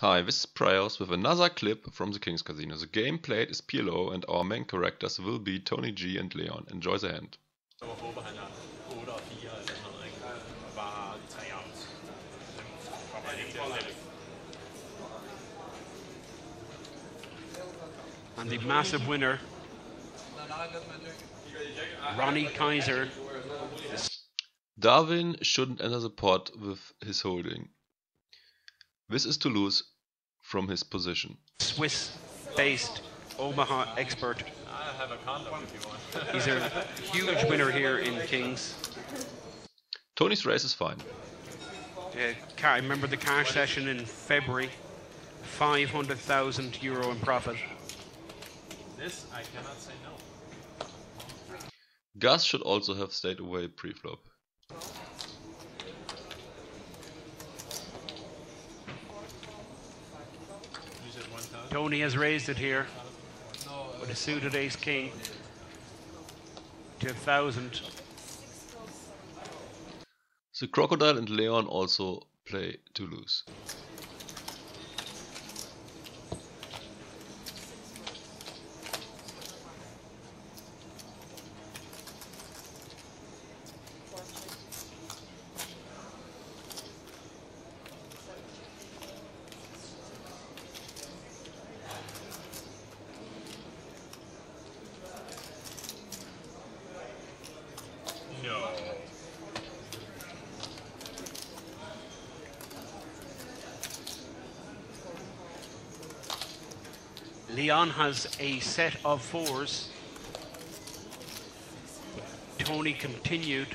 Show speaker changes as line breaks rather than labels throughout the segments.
Hi, this is Praios with another clip from the King's Casino. The game played is PLO and our main characters will be Tony G and Leon. Enjoy the hand.
Så jeg håber, han 8 og 4 eller sådan noget, ikke? Og bare de tre outs. Dem kommer han ikke til at sætte.
And the massive winner, Ronny Kaiser,
Davin shouldn't enter the pot with his holding. This is Toulouse from his position.
Swiss based Omaha expert.
I have a condom if you want.
He's a huge winner here in Kings.
Tony's race is fine.
Ca- I remember the cash session in February 500,000 euro in profit.
This, I cannot say no.
Gus should also have stayed away pre-flop.
Tony has raised it here with a suited ace king to a thousand.
The Crocodile and Leon also play to lose.
Leon has a set of fours. Tony continued.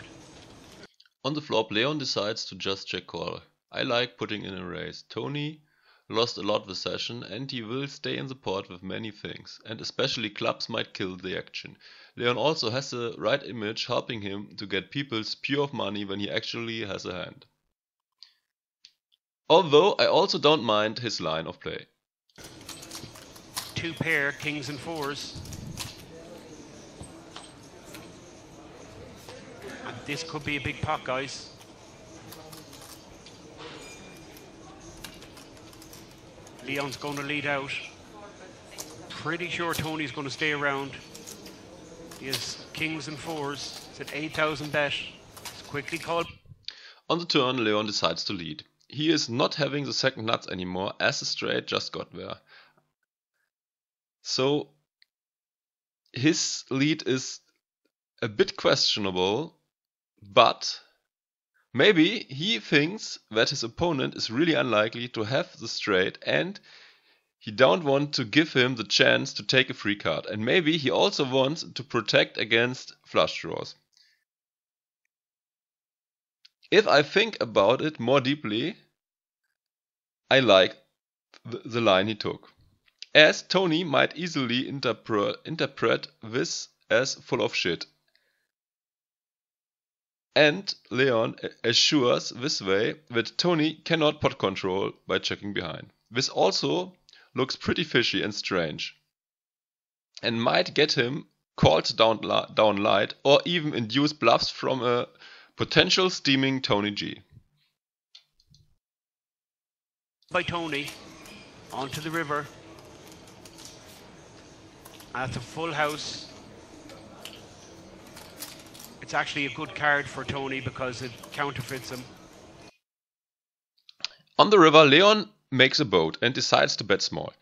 On the flop, Leon decides to just check call. I like putting in a raise. Tony lost a lot this session and he will stay in the pot with many things, and especially clubs might kill the action. Leon also has the right image helping him to get people spew of money when he actually has a hand. Although I also don't mind his line of play.
Two pair, kings and fours. And this could be a big pot, guys. Leon's going to lead out. Pretty sure Tony's going to stay around. He has kings and fours. It's at 8,000 bet. It's quickly called.
On the turn, Leon decides to lead. He is not having the second nuts anymore as the straight just got there. So his lead is a bit questionable, but maybe he thinks that his opponent is really unlikely to have the straight and he don't want to give him the chance to take a free card. And maybe he also wants to protect against flush draws. If I think about it more deeply, I like th- the line he took. As Tony might easily interpret, interpret this as full of shit. And Leon assures this way that Tony cannot pot control by checking behind. This also looks pretty fishy and strange. And might get him called down, down light or even induce bluffs from a potential steaming Tony G.
by Tony onto the river. That's a full house. It's actually a good card for Tony because it counterfeits him.
On the river, Leon makes a boat and decides to bet small.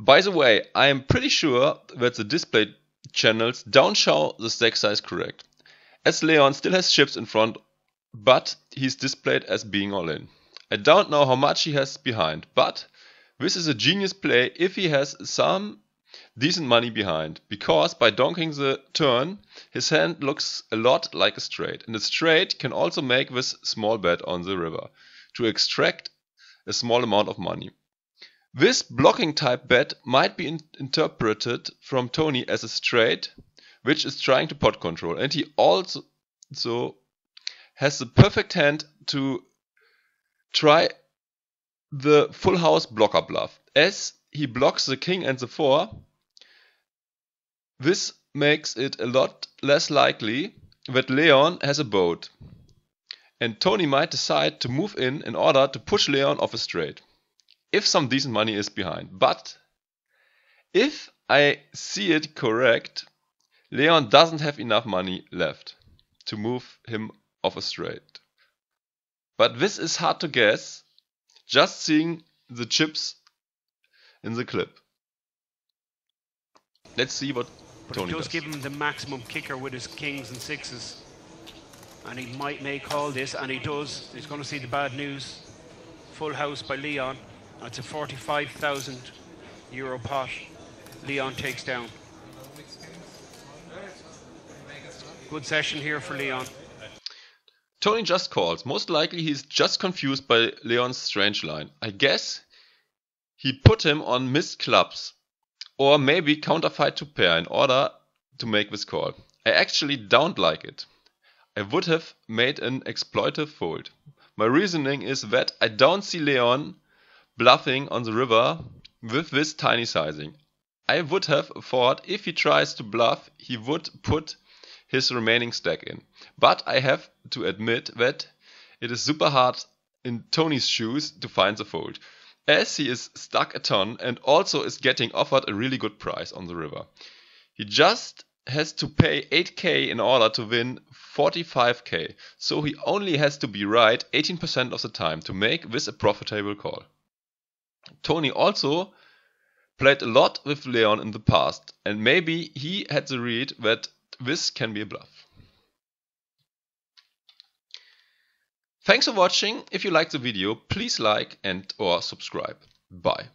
By the way, I am pretty sure that the display channels don't show the stack size correct, as Leon still has chips in front, but he's displayed as being all in. I don't know how much he has behind, but this is a genius play if he has some decent money behind, because by donking the turn, his hand looks a lot like a straight, and a straight can also make this small bet on the river to extract a small amount of money. This blocking type bet might be in- interpreted from Tony as a straight, which is trying to pot control, and he also so has the perfect hand to try the full house blocker bluff. As he blocks the king and the four, this makes it a lot less likely that Leon has a boat. And Tony might decide to move in in order to push Leon off a straight. if some decent money is behind. But if I see it correct, Leon doesn't have enough money left to move him off a straight. But this is hard to guess just seeing the chips in the clip. Let's see what
But
Tony
does give him the maximum kicker with his kings and sixes. And he might make all this, and he does. He's going to see the bad news. Full house by Leon. That's a 45,000 euro pot. Leon takes down. Good session here for Leon.
Tony just calls. Most likely he's just confused by Leon's strange line. I guess he put him on missed clubs. Or maybe counterfight to pair in order to make this call. I actually don't like it. I would have made an exploitive fold. My reasoning is that I don't see Leon bluffing on the river with this tiny sizing. I would have thought if he tries to bluff, he would put his remaining stack in. But I have to admit that it is super hard in Tony's shoes to find the fold, as he is stuck a ton and also is getting offered a really good price on the river. He just has to pay 8k in order to win 45k, so he only has to be right 18% of the time to make this a profitable call. Tony also played a lot with Leon in the past, and maybe he had the read that this can be a bluff. Thanks for watching. If you liked the video, please like and or subscribe. Bye.